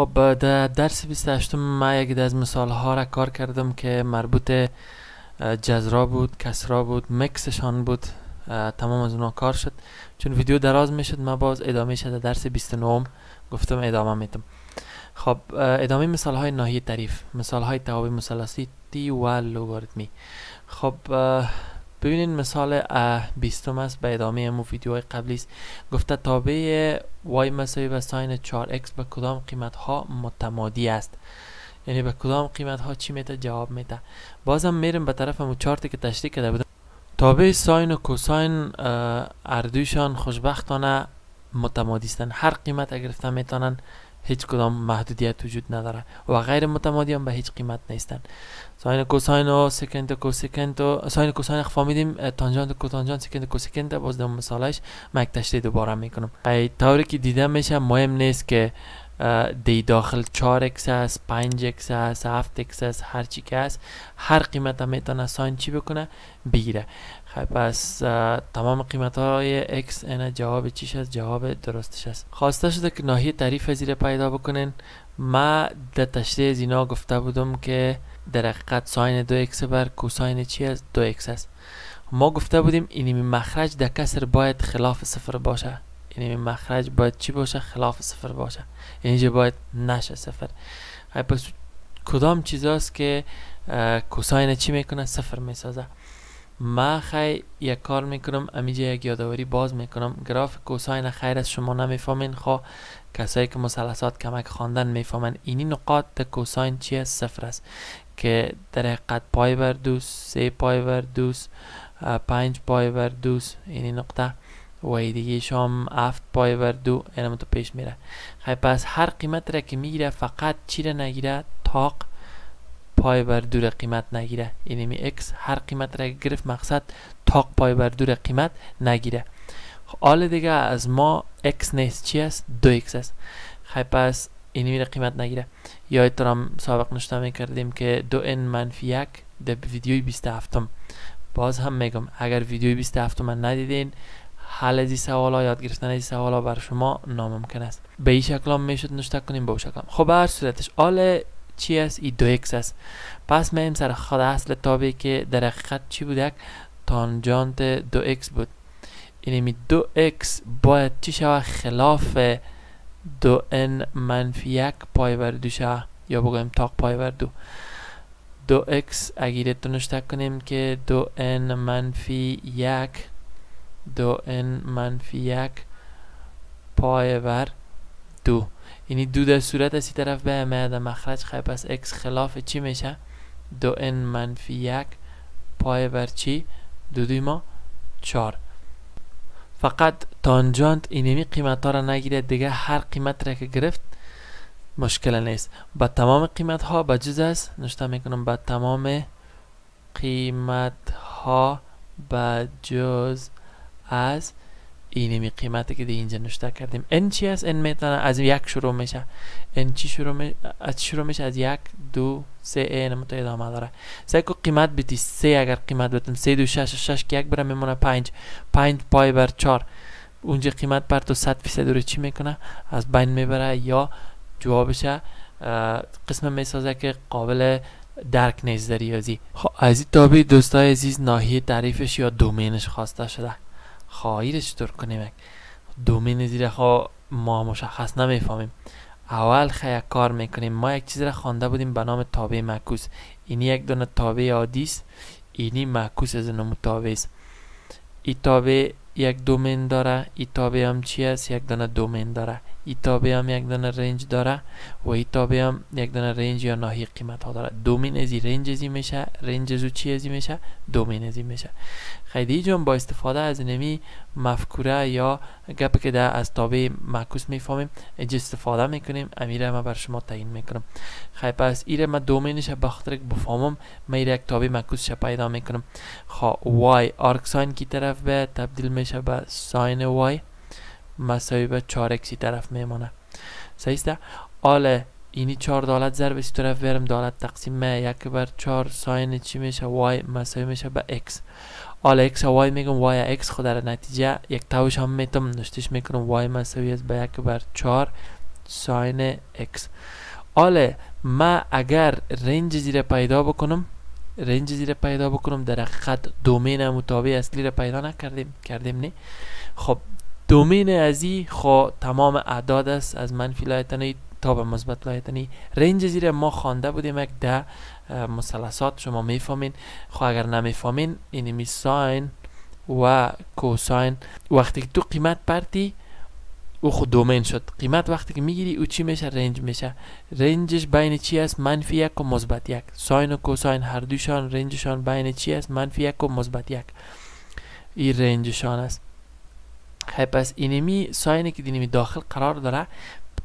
خب در درس 28 ما یکی از مثال ها را کار کردم که مربوط جزرا بود کسرا بود مکسشان بود تمام از اونا کار شد. چون ویدیو دراز می‌شد ما باز ادامه شد درس 29 گفتم ادامه میتم خب ادامه مثال های ناحیه تعریف مثال های توابع مثلثی و لوگاریتمی خب ببینید مثال بیستم است به ادامه امو ویدیو قبلی است. گفته تابع y مساوی به ساین 4x به کدام قیمت ها متمادی است؟ یعنی به کدام قیمت ها چی میده؟ جواب میده. بازم میرم به طرف امو چارتی که تشریح کرده بودم. تابع ساین و کوساین اردویشان خوشبختانه متمادی هستند. هر قیمت گرفته می‌تونن هیچ کدام محدودیت وجود نداره و غیر متمادی هم به هیچ قیمت نیستن. ساین کوساین و سکنت کوسکنت و ساین کوساین فهمیدیم تانجانت کوتانجانت سکنت کوسکنت باز مثالش تشریح دوباره می‌کنم. طوری که دیده میشه مهم نیست که دی داخل 4 x است 5 x است 7 x است هر چی که است هر قیمت هم می‌تونه ساین چی بکنه؟ بگیره خب پس تمام قیمت های x این جواب چیش است جواب درستش است خواسته شده که ناحیه تعریف زیر پیدا بکنین. ما در تشریح از اینا گفته بودم که در حقیقت ساین دو x بر کوساین چی است دو x است ما گفته بودیم اینی مخرج در کسر باید خلاف صفر باشه. اینی مخرج باید چی باشه؟ خلاف صفر باشه. اینجا باید نشه صفر خب پس کدام چیزاست که کوساین چی می‌کنه صفر می‌سازه. ما خی یک کار می‌کنم امیجا یک یادآوری باز می‌کنم. گراف کوساین خیر از شما نمی‌فهمین. خواه کسایی که مثلثات کمک خواندن می‌فهمن. اینی نقاط کوساین چی است؟ صفر است. که در حقیقت پای بر دوس سه پای بر دوس پنج پای بر دوس اینی نقطه. و دیگه شام هفت پای بر دو اینم تو پیش میره. خیلی پس هر قیمت را که می‌گیره فقط چی را نگیره؟ تاق پای بر دور قیمت نگیره. اینمی x هر قیمت را گرفت مقصد تاق پای بر دور قیمت نگیره. حال دیگه از ما x نیست. چی است؟ دو x است. خیلی پس اینمی را قیمت نگیره. یا هم سابق نشته می‌کردیم که دو n منفی یک در ویدیوی 27 باز هم میگم اگر ویدیوی 27 من ندیدین حل از این سوالا یاد گرفتن از این سوالا بر شما ناممکن است. به این شکل هم می‌شد نشته کنیم به شکل خب هر صورتش آل چی است؟ ای دو اکس است. پس میم سر خود اصل تابعی که در حقیقت چی بود؟ یک تانجانت دو اکس بود. اینمی دو x باید چی شود؟ خلاف دو n منفی یک پای بر دو شود. یا بگویم طاق پای بر دو دو x اگه نوشته کنیم که دو n منفی یک دو n منفی یک پای بر دو. یعنی دو در صورت از طرف به در مخرج خیلی پس x خلاف چی میشه؟ دو n منفی یک پای بر چی؟ دو دوی ما چار فقط تانجانت اینمی قیمت ها را نگیره دیگه هر قیمت را که گرفت مشکل نیست. با تمام قیمت ها با جز است؟ نشته می‌کنم با تمام قیمت ها با جز از اینمی قیمتی که دی اینجا نشته کردیم. N چی است؟ N می‌تونه از یک شروع میشه. N چی شروع می... از شروع میشه از یک دو سه این تو ادامه داره. سعی کو قیمت بیتی سه اگر قیمت بتیم سه دو شش شش که یک بره میمونه پنج. پنج پای بر چار اونجا قیمت بر تو صد فیصد رو چی می‌کنه؟ از بین می‌بره یا جوابش قسم می‌سازه که قابل درک نیست در ریاضی. خب از این تابع دوستای عزیز ناحیه تعریفش یا دومینش خواسته شده. خواهی چطور کنیم؟ دومین زیر خوا ما مشخص نمی‌فهمیم. اول خیلی کار می‌کنیم. ما یک چیز را خوانده بودیم به نام تابع معکوس. اینی یک دونه تابع عادی است. اینی معکوس از نمو تابع است. این تابع یک دومین داره. این تابع هم چی است؟ یک دونه دومین داره. این تابع هم یک دونه رنج داره و این تابع هم یک دونه رنج یا ناحیه قیمت ها داره. دومین ازی رنج ازی میشه. رنج ازو چی ازی میشه؟ دومین ازی میشه. خیلی جون با استفاده از نمی مفکوره یا گپ که در از تابع معکوس می‌فهمیم. اینجا استفاده می‌کنیم. امیره ما بر شما تعیین می‌کنم. خیلی پس ایره ما دومینش بخاطر که بفهمم ما ایره یک تابع معکوس پیدا می‌کنم. خب y آرک ساین کی طرف به؟ تبدیل میشه به ساین y 4 اکسی طرف میمانه صحیح است آل اینی 4 دالت ضرب سی طرف برم دالت تقسیم یک بر 4 ساین چی میشه؟ y مساوی میشه به x آل x و y میگم y x خود در نتیجه یک تاوش هم میتم نشتش می‌کنم. y مساوی است به یک بر 4 ساین x حالا ما اگر رنج زیر پیدا بکنم رنج زیر پیدا بکنم در حقیقت دومین مطابق اصلی را پیدا نکردیم. کردیم نه خب دومین ازی خو تمام اعداد است از منفی لایتنی تا به مثبت لایتنی. رنج زیر ما خوانده بودیم یک ده مثلثات شما می‌فهمین. خو اگر نمی‌فهمین اینمی ساین و کوساین وقتی که تو قیمت پرتی او خود دومین شد. قیمت وقتی که می‌گیری او چی میشه؟ رنج میشه. رنجش بین چی است؟ منفی یک و مثبت یک. ساین و کوساین هر دوشان رنجشان بین چی است؟ منفی یک و مثبت یک. این رنجشان است. خیلی پس اینمی ساینی که دینمی داخل قرار داره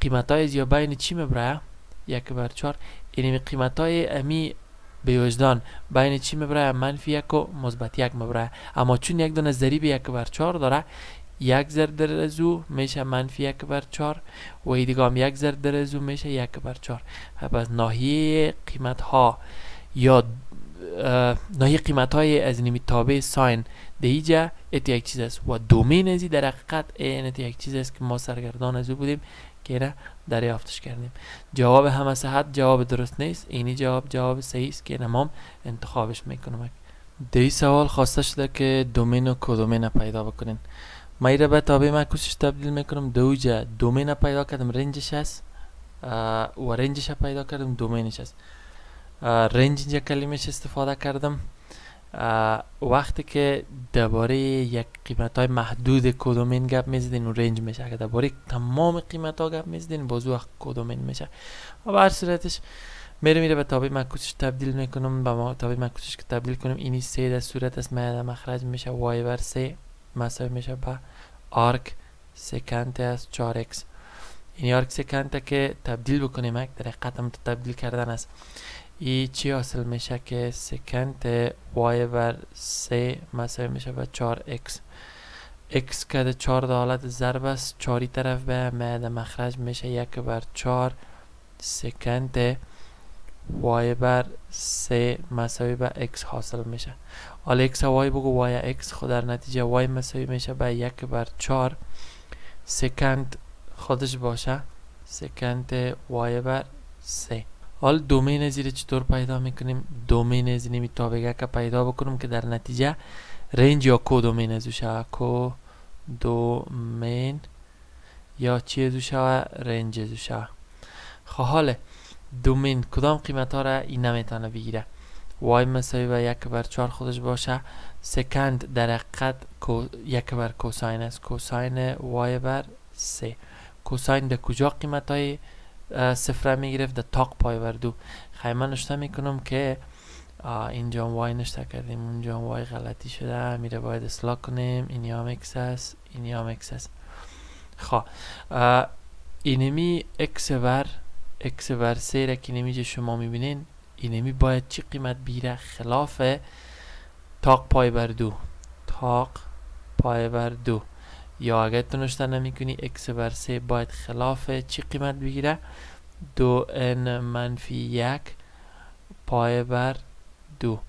قیمت های زیاد بین چی می‌بره یک بر چار اینمی قیمت های امی به وجدان بین چی می‌بره منفی یک و مثبت یک می‌بره اما چون یک دونه ضریب یک بر چار داره یک ضرب در ازو میشه منفی یک بر چار و دیگه هم یک ضرب در ازو میشه یک بر چار پس ناحیه قیمت ها یا ناحیه قیمت های از نیمی تابع ساین دیجا ایت یک چیز است و دومین ازی در حقیقت این یک چیز است که ما سرگردان از او بودیم که را دریافتش کردیم جواب همه صحت جواب درست نیست اینی جواب جواب صحیح است که نمام انتخابش می‌کنم دی سوال خواسته شده که دومین و کدومین پیدا بکنین ما ایره به تابع معکوسش تبدیل می‌کنم دوجا دومین پیدا کردم رنجش هست و رنجش پیدا کردم دومینش هست رنج اینجا کلمش استفاده کردم وقتی که درباره یک قیمت های محدود کدومین گپ می‌زدین و رنج میشه. اگر درباره تمام قیمت ها گپ می‌زدین بازو وقت کدومین میشه. و به هر صورتش میره میره به تابع معکوسش تبدیل می‌کنم. به تابع معکوسش که تبدیل کنم اینی سه در صورت است. مخرج میشه y بر سه مساوی میشه با arc secant از 4x این arc secant که تبدیل بکنیم یک در قدم تبدیل کردن است. ای چی حاصل میشه که secant y بر 3 مساوی میشه با 4x x. که 4 در حالت ضرب است 4 طرف به معده مخرج میشه یک بر 4 سکانت y بر 3 مساوی به x حاصل میشه. حالا x و y بگو y x خود در نتیجه y مساوی میشه به یک بر 4 سکند خودش باشه. سکند y بر 3 حال دومین زیر چطور پیدا می‌کنیم؟ دومین از نمی تابقه که پیدا بکنم که در نتیجه رنج یا کو دومین ازو شوه کو دومین یا چی ازو شوه رنج ازو شوه خب حاله دومین کدام قیمت ها را این نمی‌تونه بگیره؟ وای مساوی به یک بر چار خودش باشه. سکند در حقیقت یک بر کوساین است. کوساین وای بر سه. کوساین در کجا قیمت های صفره می‌گرفت در تاق پای بر دو. خیلی نشته می‌کنم که اینجا وای نشته کردیم. اونجا وای غلطی شده میره باید اصلاح کنیم. اینی هم اکس است اینی هم اکس است. خواه اینمی اکس بر اکس بر سه را که نمیجه شما می‌بینین اینمی باید چی قیمت بیره خلاف طاق پای بر دو. طاق پای بر دو. یا اگر تو نوشته نمی کنی x بر سه باید خلاف چی قیمت بگیره؟ دو n منفی یک پای بر دو.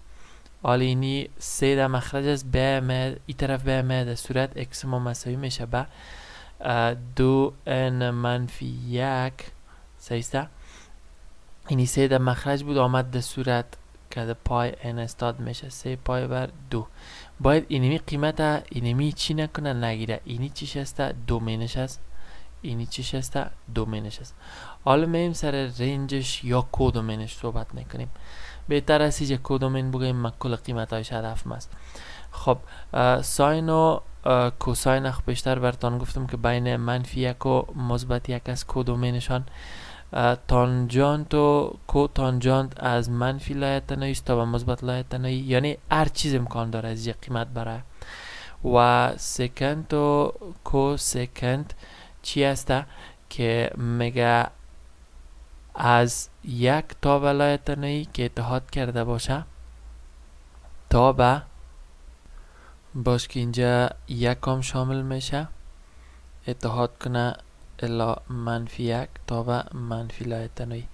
حالا اینی در مخرج است به ای طرف به در صورت x ما مساوی میشه به دو ان منفی یک. سیسته. اینی سه در مخرج بود آمد در صورت که پای ان استاد میشه. سه پای بر دو. باید اینمی قیمت اینمی چی نکنه نگیره؟ اینی چیش هست دومینش است اینی چیش هست دومینش است حالا میم سر رنجش یا کودومینش صحبت می‌کنیم بهتر است که کودومین بگیم من کل قیمت هایش هدف است خب ساین و کوساین بیشتر برتان گفتم که بین منفی یک و مثبت یک است. کودومینشان تانجانت و کو تانجانت از منفی لایه تنایی تا مثبت لایه تنایی یعنی هر چیز امکان داره از یک قیمت برای و سکنت و کو سکنت چی هسته که میگه از یک تا به لایه تنایی که اتحاد کرده باشه تا به باش که اینجا یک هم شامل میشه اتحاد کنه الا منفی یک تا و منفی لایتنوی.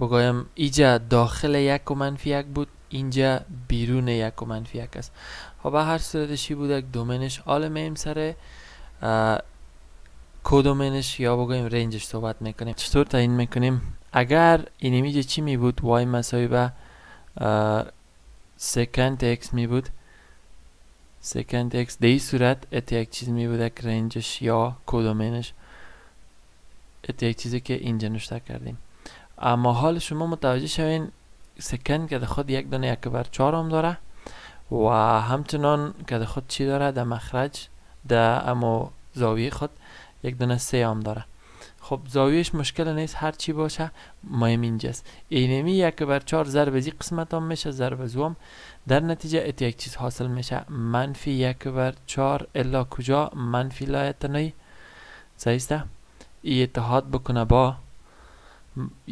بگویم اینجا داخل یک و منفی یک بود اینجا بیرون یک و منفی یک است. خب هر صورتشی بود؟ یک دومینش حال میم سر کدومینش یا بگویم رنجش صحبت می‌کنیم. چطور تعیین می‌کنیم؟ اگر اینمیج چی می بود؟ y مساوی به سکند x می بود. سکند x در صورت ات یک چیز می بود؟ که رنجش یا کدومینش. یک چیزی که اینجا نشته کردیم. اما حال شما متوجه شوین سکند که خود یک دونه یک بر چهار هم داره و همچنان که خود چی داره؟ در مخرج در اما زاویه خود یک دونه سه هم داره. خب زاویهش مشکل نیست هر چی باشه مهم اینجاست. اینمی یک بر چهار ضرب زی قسمت هم میشه ضرب زوم در نتیجه ات یک چیز حاصل میشه. منفی یک بر چهار الا کجا؟ منفی لایتنی سایسته ای اتحاد بکنه با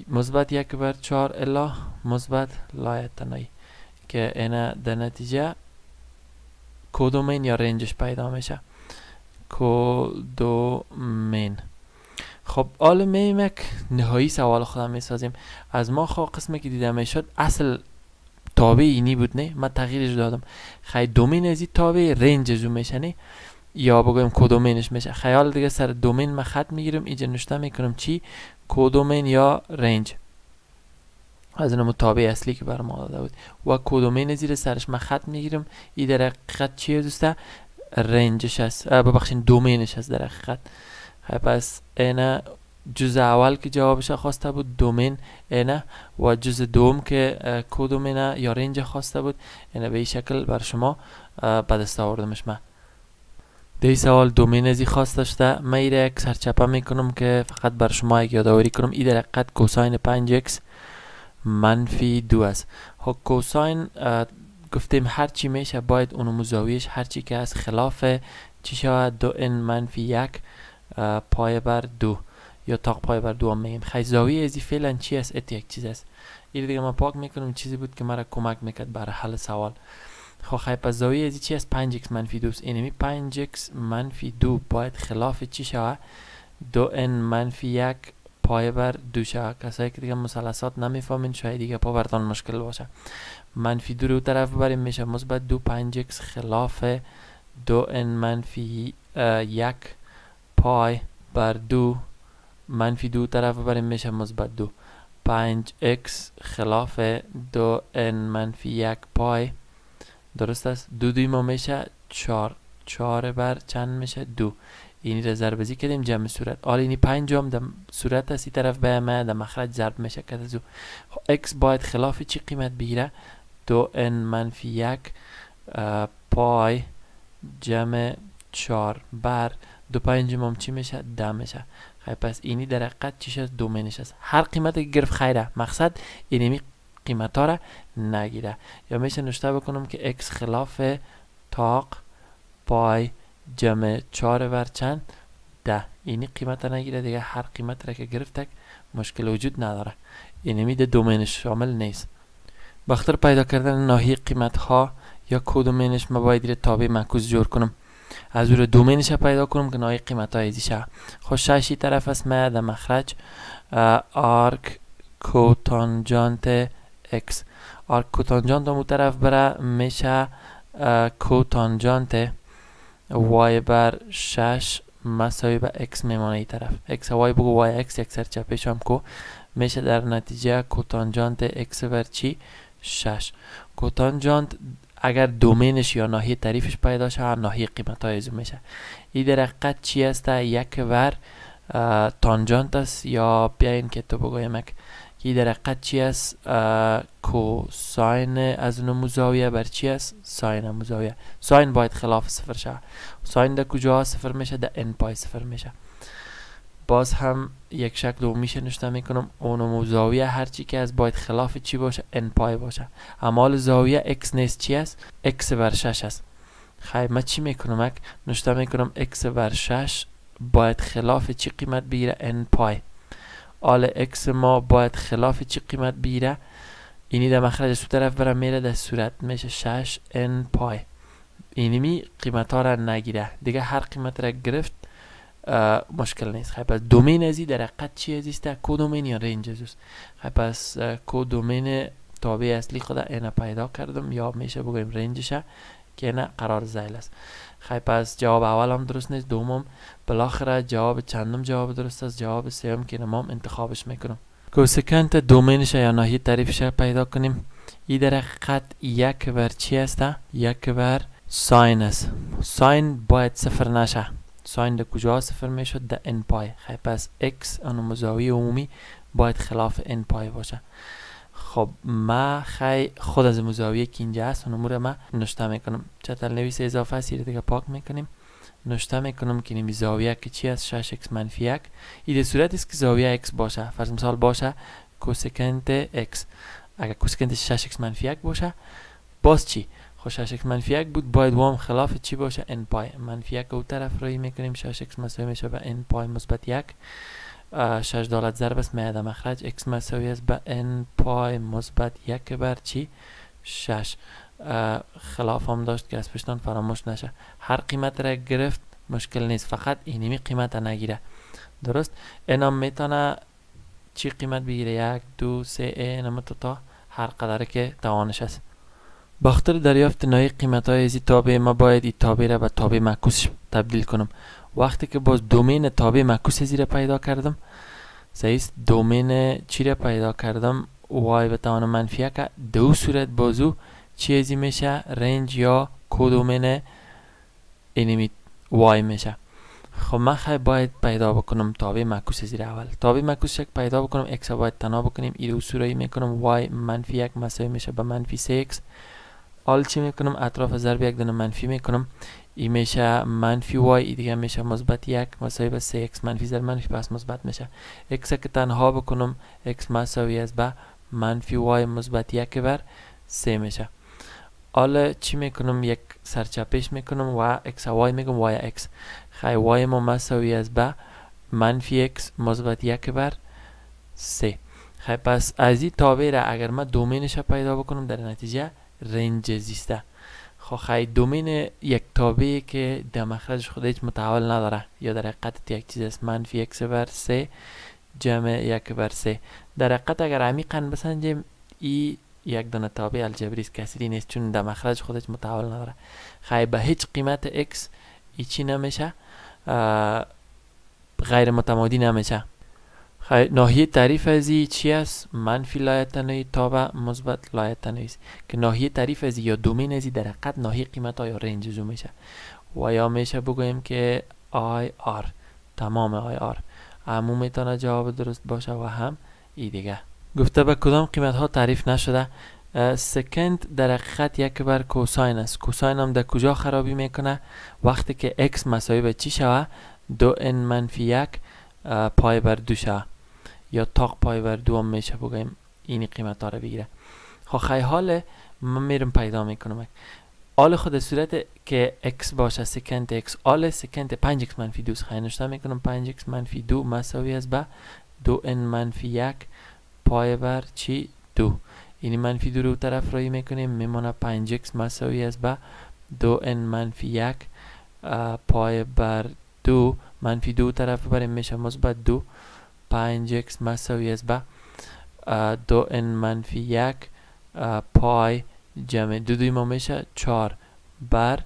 مثبت یک بر چهار الا مثبت لایتنی که اینا در نتیجه کدومین یا رنجش پیدا میشه؟ کدومین؟ خب حالا میمک نهایی سوال خودم می‌سازیم. از ما خواه قسمی که دیده می‌شد اصل تابع اینی بود نه؟ من تغییرش دادم. خیلی دومین ازی تابع رنج میشه نه یا بگویم کدومینش میشه. خیال دیگه سر دومین من خط می‌گیرم اینجا نشته می‌کنم چی؟ کدومین یا رنج. از این تابع اصلی که بر ما داده بود. و کدومین زیر سرش من خط می‌گیرم این در حقیقت چیه دوسته رنجش هست. ببخشین دومینش هست در حقیقت. پس اینا جزء اول که جوابش خواسته بود دومین اینه و جزء دوم که کدومینه یا رنج خواسته بود. اینه به این شکل بر شما به دست آوردمش من دی سوال دومین ازی خواست داشته. من ایره یک سرچپه می‌کنم که فقط بر شما یک یادآوری کنم. ای در حقیقت کوساین 5 x منفی دو است. خب کوساین گفتیم هر چی میشه باید اونو زاویش هر چی که از خلاف چی شود؟ دو ان منفی یک پای بر دو. یا تاق پای بر دو هم میگیم. خیلی زاویه ازی فعلا چی است؟ ات یک چیز است. این دیگه من پاک می‌کنم. چیزی بود که مرا کمک می‌کرد برای حل سوال. خب زاویه ازی چی است؟ 5x منفی دو است. اینمی 5x منفی دو باید خلاف چی شود؟ دو ان منفی یک پای بر دو شود. کسایی که دیگه مثلثات نمی‌فهمین شاید دیگه پا برتان مشکل باشه. منفی دو رو طرف ببریم میشه مثبت دو 5x خلاف دو ان منفی یک پای بر دو منفی دو طرف بریم میشه مثبت دو پنج اکس خلاف دو ان منفی یک پای درست است. دو دوی ما میشه چار چار بر چند میشه؟ دو. اینی را ضربزی کردیم جمع صورت. حالا اینی پنجم در صورت است. طرف به ما در مخرج ضرب میشه که زو اکس باید خلاف چی قیمت بگیره؟ دو ان منفی یک پای جمع چار بر. دو پنجم چی میشه؟ ده میشه. خیلی پس اینی در حقیقت چیش از دومینش است هر قیمت که گرفت خیره. مقصد اینمی قیمت ها را نگیره. یا میشه نشته بکنم که x خلاف تاق پای جمع چهار بر چند؟ ده. اینی قیمت نگیره دیگه. هر قیمت را که گرفت مشکل وجود نداره. اینمی ده دومینش شامل نیست. بخاطر پیدا کردن ناحیه قیمت ها یا کدومینش؟ ما باید تابع معکوس جور کنم. از رو دومینش پیدا کنم که نای قیمت های شه خب ششی طرف است. ما در مخرج. آرک کوتانجانت x arc cotangent اون طرف بره میشه cotangent y بر شش مساوی به x میمانه ای طرف. اکس وای بگو وای اکس یک سر چپش هم کو. میشه در نتیجه cotangent x بر چی؟ شش. cotangent اگر domain ش یا ناحیه تعریفش پیدا شه ناحیه قیمت های میشه. این در حقیقت چی است؟ یک ور تانجانت است یا بیاین که تو بگویم یک که در حقیقت چی است؟ کوساین از نمو زاویه بر چی است؟ ساین مزاویه. ساین باید خلاف صفر شه. ساین در کجا صفر میشه؟ در ان پای صفر میشه. باز هم یک شکل رو میشه نشته می‌کنم. اونم زاویه هرچی که از باید خلاف چی باشه؟ ان پای باشه. اما زاویه x نیست چی است؟ X بر 6 است. خیلی من چی می‌کنم اک؟ نشته می‌کنم x بر 6 باید خلاف چی قیمت بگیره؟ N پای. آل x ما باید خلاف چی قیمت بگیره اینی در مخرج سو طرف برم میره در صورت میشه 6 n پای. اینی قیمت ها را نگیره. دیگه هر قیمت را گرفت مشکل نیست. خیلی پس دومین ازی در حقیقت چی ازیست کدومین یا رنج ازیست خیلی پس کدومین تابع اصلی خود اینا پیدا کردم. یا میشه بگویم رنجشه که اینا قرار زیل است. خیلی پس جواب اول هم درست نیست دومم بالاخره جواب چندم جواب درست است جواب سوم که نمام انتخابش می‌کنم کوسکنت دومینش یا ناحیه تعریفش پیدا کنیم ای در حقیقت یک بر چی است یک بر ساین است ساین باید صفر نشه ساین در کجا صفر می‌شد در ان پای خیلی پس x آن مزاوی عمومی باید خلاف ان پای باشه خب ما خی خود از مزاویه که اینجا هست اون ما نشته می‌کنم. چطور نویس اضافه است دیگه پاک می‌کنیم. نشته می‌کنم که نمی زاویه که چی است؟ 6x منفی 1 این صورت است که زاویه x باشه. فرض مثال باشه کوسکنت x اگر کوسکنت 6x منفی 1 باشه باز چی؟ خب 6x منفی 1 بود. باید وام خلاف چی باشه؟ N پای. منفی 1 او طرف روی می‌کنیم. 6x مساوی میشه به n پای مثبت 1 6 دولت ضرب است میاد مخرج x مساوی است به n پای مثبت 1 بر چی؟ 6 خلاف هم داشت که از پشتان فراموش نشه. هر قیمت را گرفت مشکل نیست. فقط اینمی قیمت را نگیره. درست؟ اینم می‌تونه چی قیمت بگیره؟ یک دو سه اینم تا هر قدر که توانش است. باختر دریافت نهایی قیمت های ازی تابع ما باید این تابع را به تابع معکوس تبدیل کنم. وقتی که باز دومین تابع معکوس ازی را پیدا کردم سیست دومین چی را پیدا کردم؟ وای توان منفیه که دو صورت بازو چیزی میشه؟ رنج یا کدومین اینمی وای میشه؟ خب من خیلی باید پیدا بکنم تابع معکوس زیر اول. تابع معکوس یک پیدا بکنم x باید تنها بکنیم این اصولی می‌کنم y منفی یک مساوی میشه به منفی 3 x آل چی می‌کنم؟ اطراف ضرب یک دونه منفی می‌کنم. این میشه منفی y ای دیگه میشه مثبت یک مساوی به 3 x منفی ضرب منفی پس مثبت میشه. X که تنها بکنم x مساوی است به منفی y مثبت یک بر 3 میشه. حالا چی می‌کنم؟ یک سرچپش می‌کنم و x y میگم y x. خیلی y ما مساوی است به منفی x مثبت یک بر 3 خیلی پس از این تابع را اگر ما دومینش پیدا بکنم در نتیجه رنج زیسته. خیلی دومین یک تابعی که در مخرج خود هیچ متحول نداره. یا در حقیقت یک چیز است. منفی x بر 3 جمع یک بر 3 در حقیقت اگر عمیقا بسنجیم ای یک دانه تابع الجبری کسری نیست. چون در مخرج خودش متحول نداره. خیلی به هیچ قیمت x ای چی نمیشه؟ غیر متمادی نمیشه. ناحیه تعریف ازی چی است؟ منفی لایه تنوی تابع مثبت لایه تنوی است. که ناحیه تعریف ازی یا دومین ازی در حقیقت ناحیه قیمت ها یا رنج زو میشه. و یا میشه بگویم که آی آر تمام آی آر. همون می‌تونه جواب درست باشه و هم ای دیگه. گفته به کدام قیمت ها تعریف نشده؟ سکند در حقیقت یک بر کوساین است. کوساین هم در کجا خرابی می‌کنه؟ وقتی که x مساوی به چی شوه؟ دو n منفی یک پای بر دو شوه. یا تاق پای بر دو هم میشه بگویم این قیمت رو بگیره. خب خیلی حال من میرم پیدا می‌کنم. آل خود صورت که x باشه سکند x. آل سکند 5x منفی دو خیلی نشته می‌کنم 5x منفی دو. مساوی است به دو n منفی یک. پای بر چی؟ دو. یعنی منفی دو رو طرف رایی می‌کنیم. میمونه 5x مساوی است به دو n منفی یک. پای بر دو. منفی دو طرف بریم میشه مثبت دو 5x مساوی است به دو n منفی یک پای جمع دو دوی ما میشه چار بر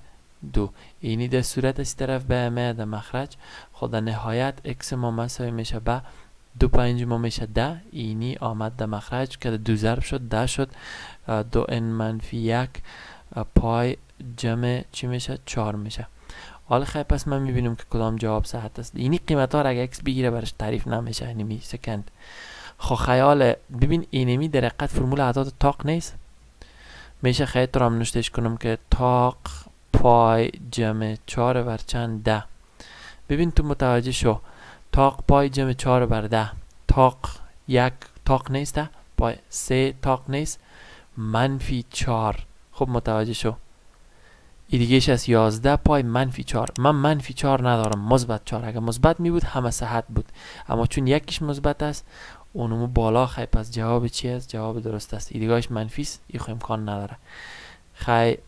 دو اینی در صورت از طرف به همه در مخرج خود نهایت x ما مساوی میشه به دو پنج ما میشه ده اینی آمد در مخرج که دو ضرب شد ده شد دو ان منفی یک پای جمع چی میشه چهار میشه حالا خیلی پس من می‌بینم که کدام جواب صحت است. اینی قیمت ها را اگه اکس بگیره برش تعریف نمیشه اینمی سکند. خب خیال ببین اینمی در حقیقت فرمول اعداد تاق نیست. میشه خیلی تو هم نشتش کنم که تاق پای جمع چهار بر چند ده. ببین تو متوجه شو. تاق پای جمع چهار بر ده. تاق یک تاق نیست پای سه تاق نیست. منفی چهار. خب متوجه شو. ای دیگهش از یازده پای منفی چهار. من منفی چهار ندارم. مثبت چهار. اگر مثبت می بود همه صحت بود. اما چون یکیش مثبت است اونمو بالا خیلی. پس جواب چی است؟ جواب درست است. ای دیگهش منفی است. ای امکان نداره. خیلی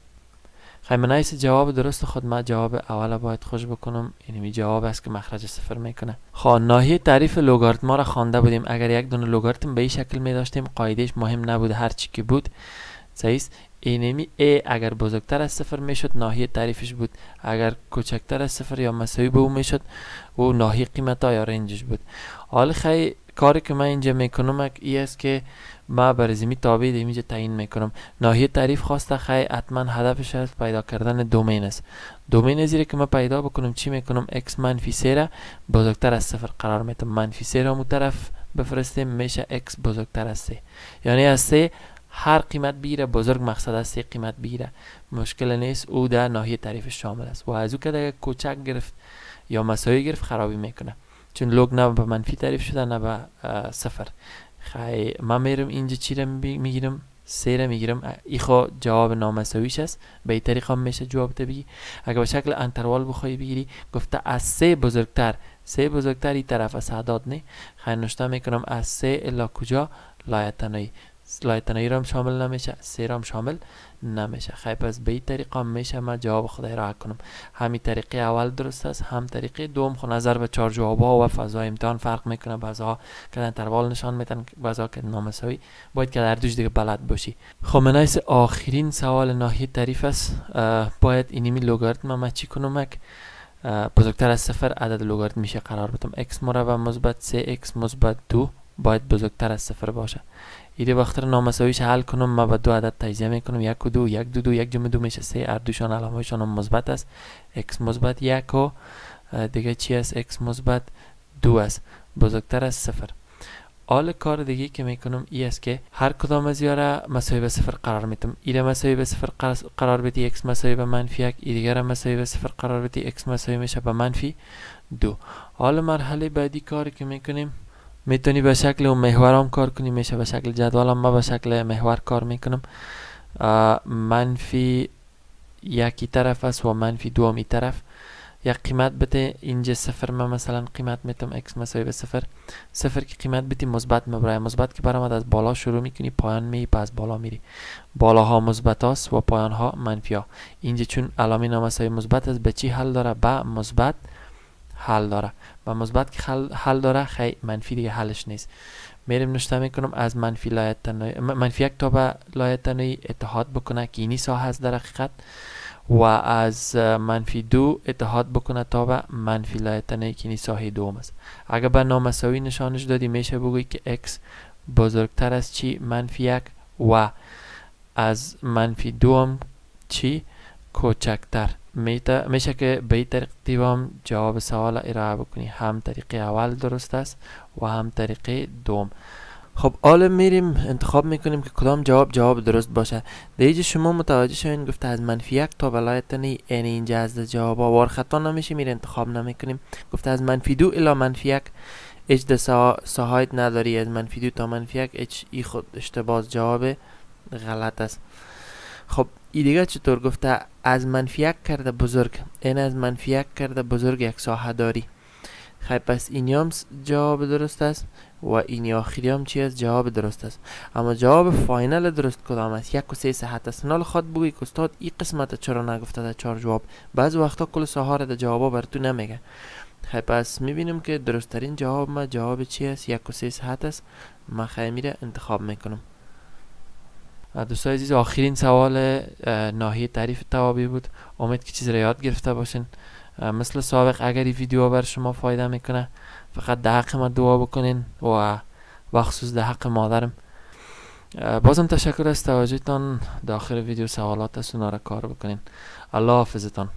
خیلی جواب درست خود ما جواب اول باید خوش بکنم. یعنی جواب است که مخرج صفر می‌کنه. خب ناحیه تعریف لوگاریتما را خوانده بودیم. اگر یک دونه لوگاریتم به این شکل می داشتیم قاعدهش مهم نبود. هر چی که بود صحیح اینمی ای اگر بزرگتر از صفر می‌شد ناحیه تعریفش بود. اگر کوچکتر از صفر یا مساوی به او می‌شد او ناحیه قیمت ها یا رنجش بود. حال خیلی کاری که من اینجا می‌کنم ای است که ما برزمی تابع اینجا تعیین می‌کنم. ناحیه تعریف خواسته خیلی حتما هدفش است پیدا کردن دومین است. دومین زیره که من پیدا بکنم چی می‌کنم؟ X منفی 3 را بزرگتر از صفر قرار میتم منفی 3 را طرف بفرستیم میشه x بزرگتر از 3 یعنی از 3 هر قیمت بیره بزرگ مقصد است 3 قیمت بیره مشکل نیست او در ناحیه تعریف شامل است. و از او که کوچک گرفت یا مساوی گرفت خرابی می‌کنه. چون لوگ نه به منفی تعریف شده نه به صفر. خیلی من میرم اینجا چی می‌گیرم؟ سه رو می‌گیرم. ای خو جواب نامساویش است. به این طریق هم میشه جواب بگی. اگر به شکل انتروال بخوای بگیری گفته از سه بزرگتر. سه بزرگتر این طرف از نه خیلی نشته می‌کنم از سه الا کجا؟ لایتنایی لایتنایی را هم شامل نمیشه سه را هم شامل نمیشه. خیلی پس به این میشه من جواب خدای را کنم. همین طریقه اول درست است هم طریقه دوم خو نظر به چهار جواب ها و فضای امتحان فرق می‌کنه. بعضا که انتروال نشان میتن بعضا که نامساوی باید که در دوش دیگه بلد باشی. خب من آخرین سوال ناحیه تعریف است. باید اینیمی لوگاریتم ما چی کنم؟ بزرگتر از صفر عدد لوگاریتم میشه قرار بدم. X مربع مثبت 3x مثبت 2 باید بزرگتر از صفر باشه. ایده وقت نامساویش حل کنم ما با دو عدد تجزیه می‌کنم. یک و دو یک دو دو یک جمع دو میشه سه. هر دوشان علامهشان هم مثبت است. X مثبت یک و دیگه چی است؟ X مثبت دو است. بزرگتر از صفر. حال کار دیگه که می‌کنم ای است که هر کدام از یاره مساوی به صفر قرار میتم ایره مساوی به صفر قرار بدی x مساوی به منفی یک. ای دیگر مساوی به صفر قرار بدی x مساوی میشه به منفی دو. حال مرحله بعدی کاری که می‌کنیم می‌تونی به شکل محور هم کار کنی میشه به شکل جدول ما به شکل محور کار می‌کنم. منفی یکی طرف است و منفی دومی طرف. یک قیمت بده اینجا صفر من مثلا قیمت میتم x مساوی به صفر. صفر که قیمت بدی مثبت مبرای مثبت که برامد از بالا شروع می‌کنی پایان می پس بالا میری. بالاها مثبت است و پایان ها منفی ها. اینجا چون علامه نامساوی مثبت است به چی حل داره؟ به مثبت حل داره. و مثبت که حل داره خیلی منفی دیگه حلش نیست. میریم نوشته می‌کنم از منفی لایت منفی یک تا به لایت اتحاد بکنه که اینی ساحه است در حقیقت. و از منفی دو اتحاد بکنه تا به منفی لایت که اینی ساحه دوم است. اگر به نامساوی نشانش دادی میشه بگویی که x بزرگتر از چی؟ منفی یک. و از منفی دوم چی؟ کوچکتر. میشه که به این ترتیب هم جواب سوال ارائه بکنی. هم طریقه اول درست است و هم طریقه دوم. خب حالا میریم انتخاب می‌کنیم که کدام جواب جواب درست باشه. دیگه شما متوجه شوین گفته از منفی یک تا ولایت نی یعنی اینجا از جواب وار خطا نمیشه میره انتخاب نمی‌کنیم. گفته از منفی دو الا منفی یک هیچ ده ساحه‌ایت نداری. از منفی دو تا منفی یک هیچ ای خود اشتباه از جواب غلط است. خب ای دیگه چطور گفته؟ از منفی یک کرده بزرگ. این از منفی یک کرده بزرگ یک ساحه داری. خیلی پس این هم جواب درست است و این آخری هم چی است؟ جواب درست است. اما جواب final درست کدام است؟ یک و سه صحت است. نال خود بگوی که استاد این قسمت چرا نگفته در چهار جواب؟ بعض وقتا کل ساحه را در جوابا بر تو نمیگه. خیلی پس می‌بینیم که درستترین جواب ما جواب چی است؟ یک و سه صحت است. ما خیلی میره انتخاب می‌کنم. دوستای عزیز آخرین سوال ناحیه تعریف توابی بود. امید که چیزی را یاد گرفته باشین. مثل سابق اگر این ویدیو بر شما فایده می‌کنه فقط ده حق ما دعا بکنین و بخصوص ده حق مادرم. بازم تشکر از توجهتان. داخل ویدیو سوالات است را کار بکنین. الله حافظتان.